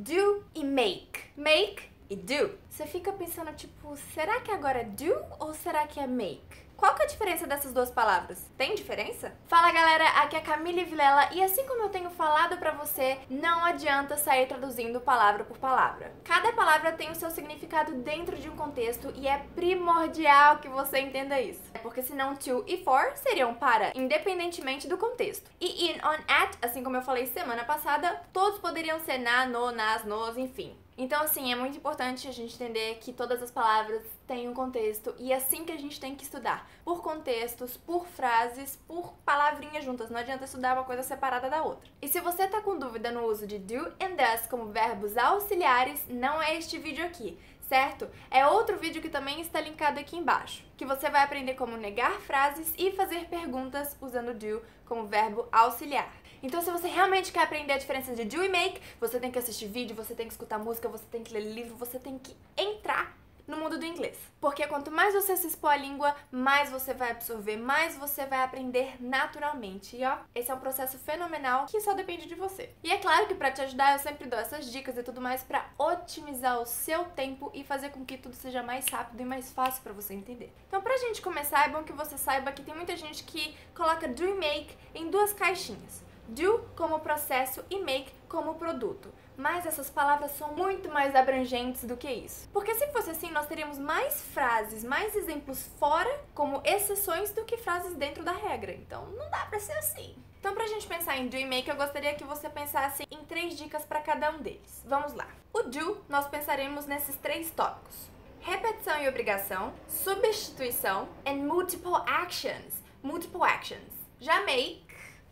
Do e make. Make e do. Você fica pensando, tipo, será que agora é do ou será que é make? Qual que é a diferença dessas duas palavras? Tem diferença? Fala galera, aqui é Camille Vilela e assim como eu tenho falado pra você, não adianta sair traduzindo palavra por palavra. Cada palavra tem o seu significado dentro de um contexto e é primordial que você entenda isso. Porque senão to e for seriam para, independentemente do contexto. E in, on, at, assim como eu falei semana passada, todos poderiam ser na, no, nas, nos, enfim. Então, assim, é muito importante a gente entender que todas as palavras têm um contexto e é assim que a gente tem que estudar. Por contextos, por frases, por palavrinhas juntas. Não adianta estudar uma coisa separada da outra. E se você tá com dúvida no uso de do and does como verbos auxiliares, não é este vídeo aqui certo? É outro vídeo que também está linkado aqui embaixo, que você vai aprender como negar frases e fazer perguntas usando do como verbo auxiliar. Então, se você realmente quer aprender a diferença de do e make, você tem que assistir vídeo, você tem que escutar música, você tem que ler livro, você tem que entrar no mundo do inglês. Porque quanto mais você se expor à língua, mais você vai absorver, mais você vai aprender naturalmente. E ó, esse é um processo fenomenal que só depende de você. E é claro que para te ajudar, eu sempre dou essas dicas e tudo mais para otimizar o seu tempo e fazer com que tudo seja mais rápido e mais fácil para você entender. Então, pra gente começar, é bom que você saiba que tem muita gente que coloca e make em duas caixinhas do como processo e make como produto. Mas essas palavras são muito mais abrangentes do que isso. Porque se fosse assim, nós teríamos mais frases, mais exemplos fora como exceções do que frases dentro da regra. Então não dá pra ser assim. Então, pra gente pensar em do e make, eu gostaria que você pensasse em três dicas para cada um deles. Vamos lá. O do, nós pensaremos nesses três tópicos. Repetição e obrigação, substituição and multiple actions. Multiple actions. Já make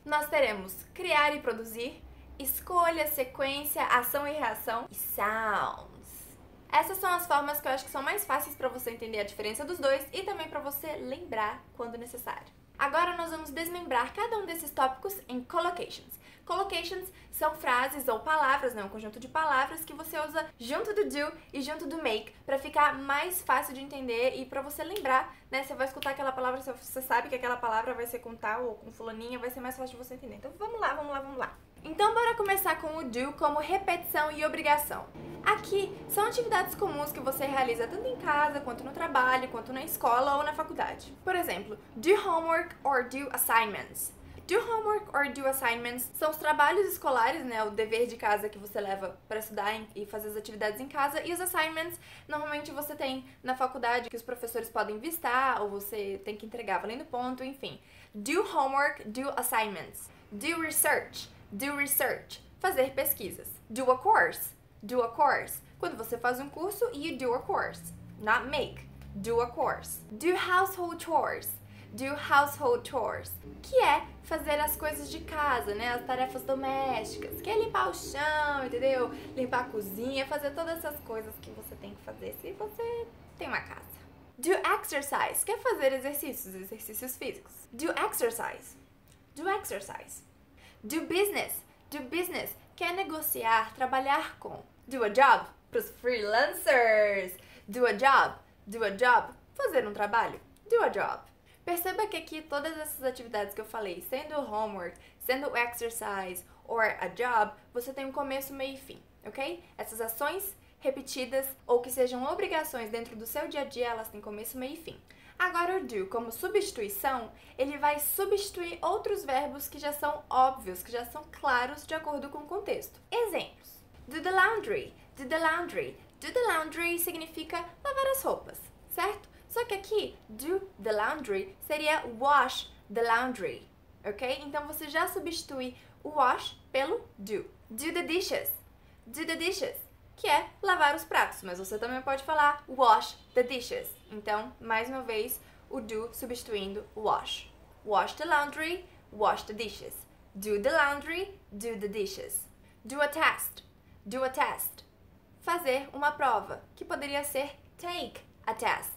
nós teremos criar e produzir, escolha, sequência, ação e reação e sounds. Essas são as formas que eu acho que são mais fáceis para você entender a diferença dos dois e também para você lembrar quando necessário. Agora nós vamos desmembrar cada um desses tópicos em collocations. Collocations são frases ou palavras, né, um conjunto de palavras que você usa junto do do e junto do make para ficar mais fácil de entender e para você lembrar, né? Você vai escutar aquela palavra, você sabe que aquela palavra vai ser com tal ou com fulaninha, vai ser mais fácil de você entender. Então vamos lá, vamos lá, vamos lá. Então bora começar com o do como repetição e obrigação. Aqui são atividades comuns que você realiza tanto em casa, quanto no trabalho, quanto na escola ou na faculdade. Por exemplo, do homework or do assignments. Do homework or do assignments são os trabalhos escolares, né, o dever de casa que você leva para estudar e fazer as atividades em casa, e os assignments normalmente você tem na faculdade que os professores podem vistar ou você tem que entregar valendo ponto, enfim. Do homework, do assignments. Do research, do research, fazer pesquisas. Do a course, do a course. Quando você faz um curso, you do a course, not make. Do a course. Do household chores do household chores, que é fazer as coisas de casa, né? As tarefas domésticas, que é limpar o chão, entendeu? Limpar a cozinha, fazer todas essas coisas que você tem que fazer se você tem uma casa. Do exercise, que é fazer exercícios, exercícios físicos. Do exercise. Do exercise. Do business. Do business, que é negociar, trabalhar com. Do a job, para os freelancers. Do a job. Do a job, fazer um trabalho. Do a job. Perceba que aqui todas essas atividades que eu falei, sendo homework, sendo exercise or a job, você tem um começo, meio e fim, ok? Essas ações repetidas ou que sejam obrigações dentro do seu dia a dia, elas têm começo, meio e fim. Agora o do, como substituição, ele vai substituir outros verbos que já são óbvios, que já são claros de acordo com o contexto. Exemplos. Do the laundry. Do the laundry. Do the laundry significa lavar as roupas, certo? Só que aqui, do the laundry seria wash the laundry, ok? Então você já substitui o wash pelo do. Do the dishes. Do the dishes, que é lavar os pratos, mas você também pode falar wash the dishes. Então, mais uma vez, o do substituindo wash. Wash the laundry, wash the dishes. Do the laundry, do the dishes. Do a test. Do a test. Fazer uma prova, que poderia ser take a test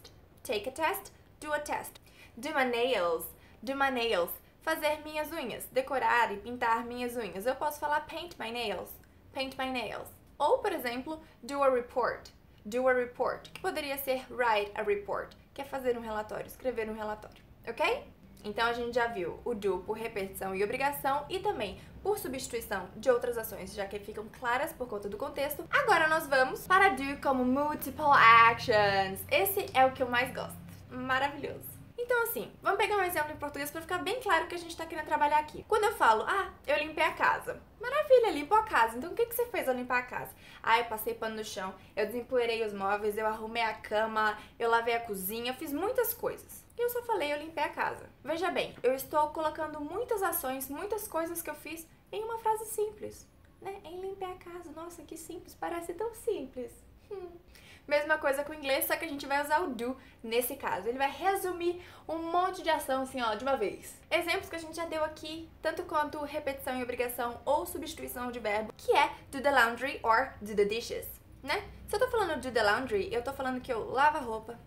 take a test, do a test. Do my nails, do my nails. Fazer minhas unhas, decorar e pintar minhas unhas. Eu posso falar paint my nails, paint my nails. Ou, por exemplo, do a report, do a report, que poderia ser write a report, que é fazer um relatório, escrever um relatório, ok? Então a gente já viu o do por repetição e obrigação e também por substituição de outras ações, já que ficam claras por conta do contexto. Agora nós vamos para do como multiple actions. Esse é o que eu mais gosto. Maravilhoso. Então, assim, vamos pegar um exemplo em português para ficar bem claro que a gente tá querendo trabalhar aqui. Quando eu falo, ah, eu limpei a casa. Maravilha, limpou a casa. Então, o que, que você fez ao limpar a casa? Ah, eu passei pano no chão, eu desempoeirei os móveis, eu arrumei a cama, eu lavei a cozinha, eu fiz muitas coisas. E eu só falei, eu limpei a casa. Veja bem, eu estou colocando muitas ações, muitas coisas que eu fiz em uma frase simples. Né? Em limpar a casa. Nossa, que simples, parece tão simples. Mesma coisa com o inglês, só que a gente vai usar o do nesse caso. Ele vai resumir um monte de ação assim, ó, de uma vez. Exemplos que a gente já deu aqui, tanto quanto repetição e obrigação ou substituição de verbo, que é do the laundry or do the dishes, né? Se eu tô falando do the laundry, eu tô falando que eu lavo a roupa,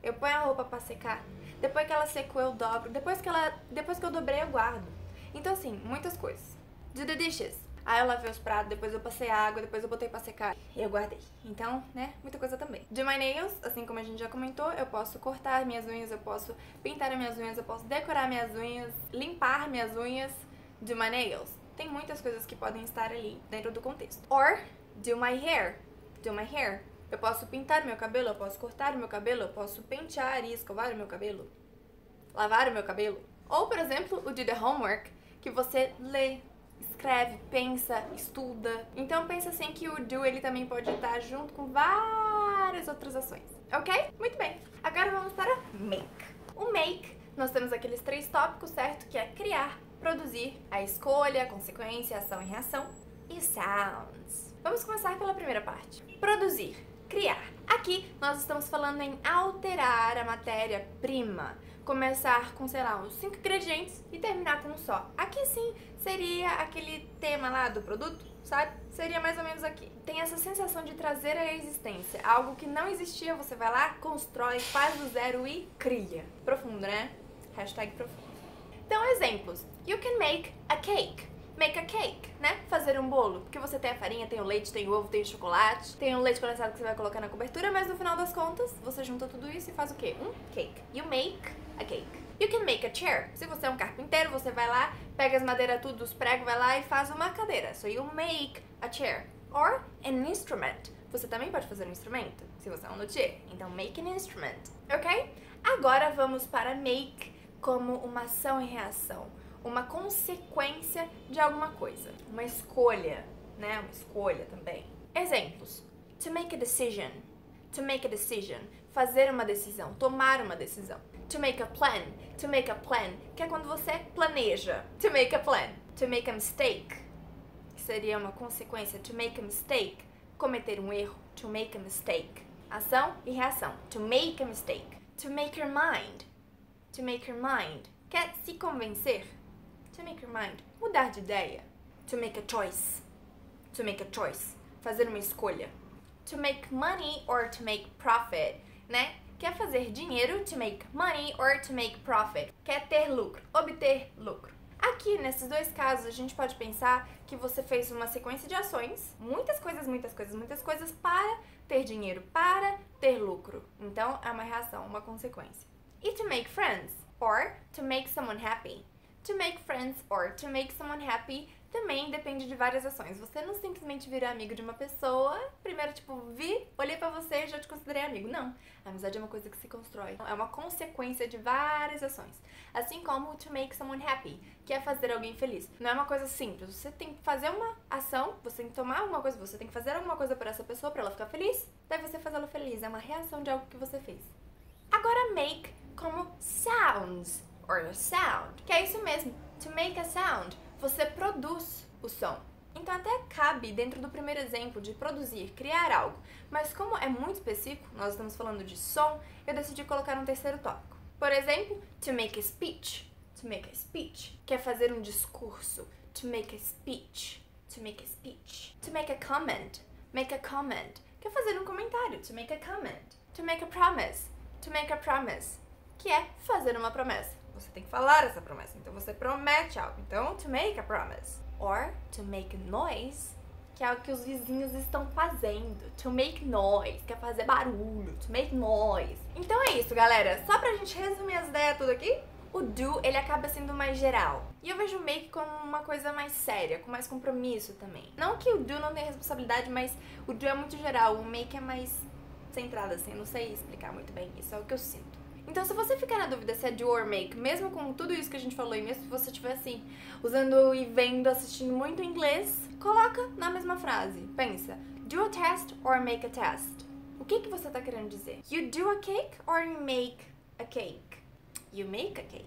eu ponho a roupa para secar, depois que ela secou eu dobro, depois que ela, depois que eu dobrei eu guardo. Então assim, muitas coisas. Do the dishes, Aí eu lavei os pratos, depois eu passei água, depois eu botei pra secar e eu guardei. Então, né, muita coisa também. De my nails, assim como a gente já comentou, eu posso cortar minhas unhas, eu posso pintar as minhas unhas, eu posso decorar minhas unhas, limpar minhas unhas. Do my nails. Tem muitas coisas que podem estar ali dentro do contexto. Or, do my hair. Do my hair. Eu posso pintar meu cabelo, eu posso cortar meu cabelo, eu posso pentear e escovar o meu cabelo. Lavar o meu cabelo. Ou, por exemplo, o do the homework, que você lê escreve, pensa, estuda. Então pensa assim que o do ele também pode estar junto com várias outras ações, ok? Muito bem. Agora vamos para make. O make, nós temos aqueles três tópicos, certo? Que é criar, produzir, a escolha, a consequência, ação e reação e sounds. Vamos começar pela primeira parte. Produzir, criar. Aqui nós estamos falando em alterar a matéria-prima começar com, sei lá, uns 5 ingredientes e terminar com um só. Aqui sim seria aquele tema lá do produto, sabe? Seria mais ou menos aqui. Tem essa sensação de trazer à existência algo que não existia, você vai lá, constrói, faz do zero e cria. Profundo, né? Hashtag profundo. Então, exemplos. You can make a cake make a cake, né? Fazer um bolo. Porque você tem a farinha, tem o leite, tem o ovo, tem o chocolate, tem o leite condensado que você vai colocar na cobertura, mas no final das contas, você junta tudo isso e faz o quê? Um cake. You make a cake. You can make a chair. Se você é um carpinteiro, você vai lá, pega as madeiras tudo, os pregos, vai lá e faz uma cadeira. So you make a chair. Or an instrument. Você também pode fazer um instrumento, se você é um luthier. Então, make an instrument, ok? Agora vamos para make como uma ação e reação uma consequência de alguma coisa, uma escolha, né? Uma escolha também. Exemplos: to make a decision, to make a decision, fazer uma decisão, tomar uma decisão. To make a plan, to make a plan, que é quando você planeja. To make a plan, to make a mistake, que seria uma consequência. To make a mistake, cometer um erro. To make a mistake, ação e reação. To make a mistake, to make your mind, to make your mind, quer se convencer To make your mind. Mudar de ideia. To make a choice. To make a choice. Fazer uma escolha. To make money or to make profit, né? Quer fazer dinheiro, to make money or to make profit. Quer ter lucro, obter lucro. Aqui, nesses dois casos, a gente pode pensar que você fez uma sequência de ações, muitas coisas, muitas coisas, muitas coisas para ter dinheiro, para ter lucro. Então, é uma reação, uma consequência. E to make friends, or to make someone happy. To make friends or to make someone happy também depende de várias ações. Você não simplesmente vira amigo de uma pessoa, primeiro, tipo, vi, olhei para você e já te considerei amigo. Não. A amizade é uma coisa que se constrói. É uma consequência de várias ações. Assim como to make someone happy, que é fazer alguém feliz. Não é uma coisa simples. Você tem que fazer uma ação, você tem que tomar alguma coisa, você tem que fazer alguma coisa para essa pessoa para ela ficar feliz, daí você faz ela feliz. É uma reação de algo que você fez. Agora, make como sounds or sound, que é isso mesmo, to make a sound, você produz o som. Então até cabe dentro do primeiro exemplo de produzir, criar algo, mas como é muito específico, nós estamos falando de som, eu decidi colocar um terceiro tópico. Por exemplo, to make a speech, to make a speech, que é fazer um discurso, to make a speech, to make a speech, to make a comment, make a comment, que é fazer um comentário, to make a comment, to make a promise, to make a promise, que é fazer uma promessa. Você tem que falar essa promessa. Então você promete algo. Então, to make a promise. Or to make noise, que é o que os vizinhos estão fazendo. To make noise, que é fazer barulho. To make noise. Então é isso, galera. Só pra gente resumir as ideias tudo aqui. O do, ele acaba sendo mais geral. E eu vejo o make como uma coisa mais séria, com mais compromisso também. Não que o do não tenha responsabilidade, mas o do é muito geral, o make é mais centrado assim, não sei explicar muito bem, isso é o que eu sinto. Então, se você ficar na dúvida se é do or make, mesmo com tudo isso que a gente falou e mesmo se você estiver assim, usando e vendo, assistindo muito inglês, coloca na mesma frase. Pensa, do a test or make a test. O que, que você está querendo dizer? You do a cake or you make a cake? You make a cake.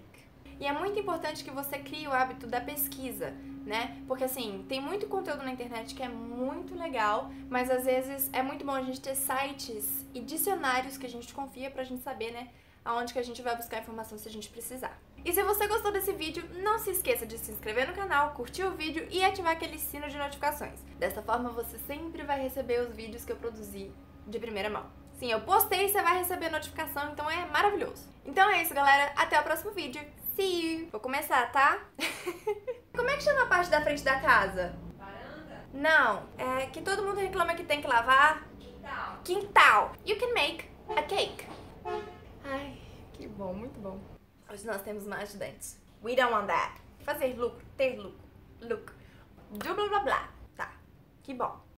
E é muito importante que você crie o hábito da pesquisa, né? Porque assim, tem muito conteúdo na internet que é muito legal, mas às vezes é muito bom a gente ter sites e dicionários que a gente confia pra gente saber, né? Aonde que a gente vai buscar informação se a gente precisar. E se você gostou desse vídeo, não se esqueça de se inscrever no canal, curtir o vídeo e ativar aquele sino de notificações. Dessa forma você sempre vai receber os vídeos que eu produzi de primeira mão. Sim, eu postei e você vai receber notificação, então é maravilhoso. Então é isso, galera. Até o próximo vídeo. See you! Vou começar, tá? Como é que chama a parte da frente da casa? Varanda? Não, é que todo mundo reclama que tem que lavar. Quintal. Quintal. You can make a cake. Ai, que bom, muito bom. Hoje nós temos mais ajudantes. We don't want that. Fazer lucro, ter lucro, lucro. Blá blá blá. Tá, que bom.